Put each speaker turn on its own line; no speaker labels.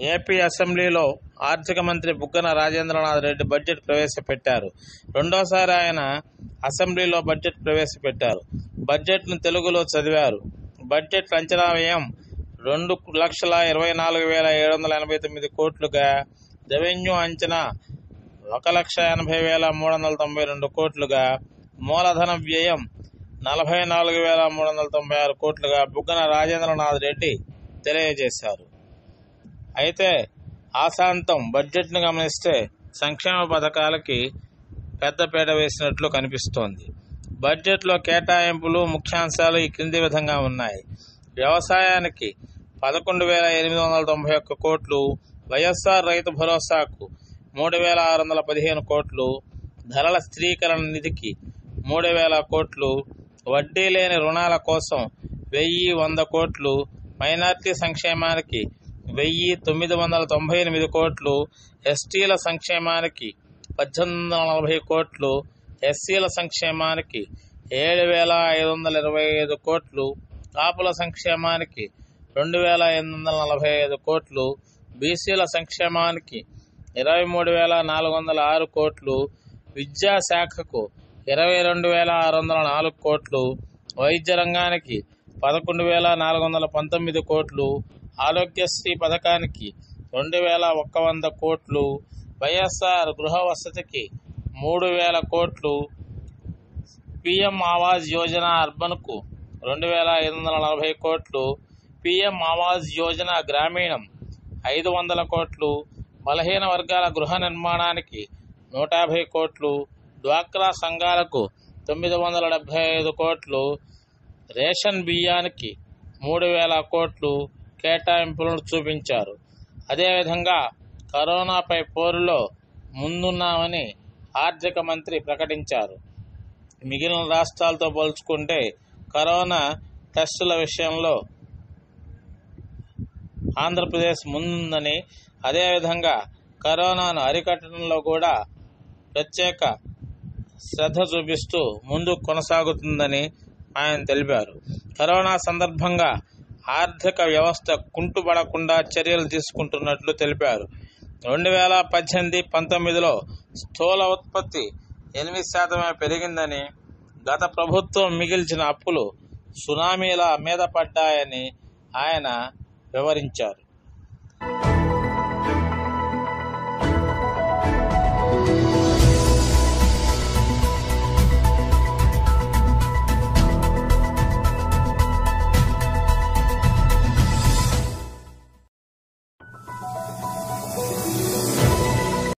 AP అసెంబ్లీలో ఆర్థిక మంత్రి బుగ్గన రాజేంద్రనాథ్ రెడ్డి బడ్జెట్ ప్రవేశపెట్టారు. రెండోసారి ఆయన అసెంబ్లీలో బడ్జెట్ ప్రవేశపెట్టారు. బడ్జెట్ను తెలుగులో చదివారు. బడ్జెట్ అంచనా వ్యయం రెండు లక్షల ఇరవై నాలుగు వేల ఏడు వందల ఎనభై తొమ్మిది కోట్లుగా రెవెన్యూ అంచనా ఒక లక్ష ఎనభై వేల మూడు వందల తొంభై రెండు కోట్లుగా మూలధన వ్యయం నలభై నాలుగు వేల మూడు వందల తొంభై ఆరు కోట్లుగా బుగ్గన రాజేంద్రనాథ్ రెడ్డి తెలియజేశారు. అయితే ఆశాంతం బడ్జెట్ను గమనిస్తే సంక్షేమ పథకాలకి పెద్దపీట వేసినట్లు కనిపిస్తోంది. బడ్జెట్లో కేటాయింపులు ముఖ్యాంశాలు ఈ క్రింది విధంగా ఉన్నాయి. వ్యవసాయానికి పదకొండు వేల ఎనిమిది వందల తొంభై ఒక్క కోట్లు వైఎస్ఆర్ రైతు భరోసాకు మూడు వేల ఆరు వందల పదిహేను కోట్లు ధరల స్థిరీకరణ నిధికి మూడు వేల కోట్లు వడ్డీ లేని రుణాల కోసం వెయ్యి వంద కోట్లు మైనార్టీ సంక్షేమానికి వెయ్యి తొమ్మిది వందల తొంభై ఎనిమిది కోట్లు ఎస్టీల సంక్షేమానికి పద్దెనిమిది వందల నలభై కోట్లు ఎస్సీల సంక్షేమానికి ఏడు వేల ఐదు వందల ఇరవై ఐదు కోట్లు కాపుల సంక్షేమానికి రెండు వేల ఎనిమిది వందల నలభై ఐదు కోట్లు బీసీల సంక్షేమానికి ఇరవై మూడు వేల నాలుగు వందల ఆరు కోట్లు విద్యాశాఖకు ఇరవై రెండు వేల ఆరు వందల నాలుగు కోట్లు వైద్య రంగానికి పదకొండు వేల నాలుగు వందల పంతొమ్మిది కోట్లు ఆరోగ్యశ్రీ పథకానికి రెండు వేల ఒక్క వంద కోట్లు వైఎస్ఆర్ గృహ వసతికి మూడు వేల కోట్లు పిఎం ఆవాజ్ యోజన అర్బన్కు రెండు వేల ఐదు వందల నలభై కోట్లు పిఎం ఆవాజ్ యోజన గ్రామీణం ఐదు వందల కోట్లు బలహీన వర్గాల గృహ నిర్మాణానికి నూట యాభై కోట్లు డ్వాక్రా సంఘాలకు తొమ్మిది వందల డెబ్బై ఐదు కోట్లు రేషన్ బియ్యానికి మూడు వేల కోట్లు కేటాయింపులను చూపించారు. అదేవిధంగా కరోనాపై పోరులో ముందున్నామని ఆర్థిక మంత్రి ప్రకటించారు. మిగిలిన రాష్ట్రాలతో పోల్చుకుంటే కరోనా టెస్టుల విషయంలో ఆంధ్రప్రదేశ్ ముందుందని అదేవిధంగా కరోనాను అరికట్టడంలో కూడా ప్రత్యేక శ్రద్ధ చూపిస్తూ ముందుకు కొనసాగుతుందని ఆయన తెలిపారు. కరోనా సందర్భంగా ఆర్థిక వ్యవస్థ కుంటుపడకుండా చర్యలు తీసుకుంటున్నట్లు తెలిపారు. రెండు వేల పద్దెనిమిది పంతొమ్మిదిలో స్థూల ఉత్పత్తి ఎనిమిది శాతమే పెరిగిందని గత ప్రభుత్వం మిగిల్చిన అప్పులు సునామీల మీద పడ్డాయని ఆయన వివరించారు.